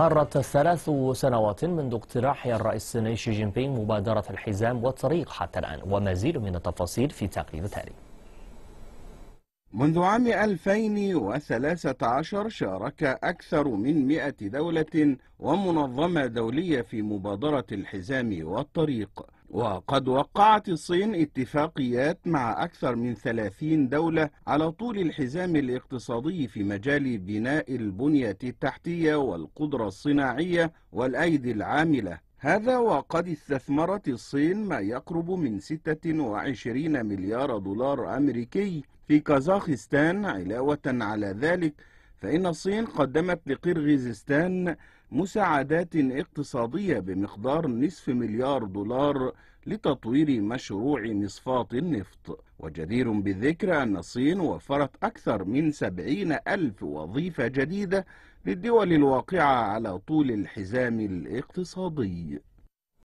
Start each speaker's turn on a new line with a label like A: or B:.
A: مرت ثلاث سنوات منذ اقتراح الرئيس الصيني شي جين بينغ مبادرة الحزام والطريق حتى الآن ومزيد من التفاصيل في تقرير التالي.
B: منذ عام 2013 شارك أكثر من 100 دولة ومنظمة دولية في مبادرة الحزام والطريق. وقد وقعت الصين اتفاقيات مع أكثر من 30 دولة على طول الحزام الاقتصادي في مجال بناء البنية التحتية والقدرة الصناعية والأيدي العاملة. هذا وقد استثمرت الصين ما يقرب من 26 مليار دولار أمريكي في كازاخستان علاوة على ذلك فإن الصين قدمت لقرغيزستان مساعدات اقتصادية بمقدار نصف مليار دولار لتطوير مشروع مصفاة النفط. وجدير بالذكر أن الصين وفرت أكثر من سبعين ألف وظيفة جديدة للدول الواقعة على طول الحزام الاقتصادي.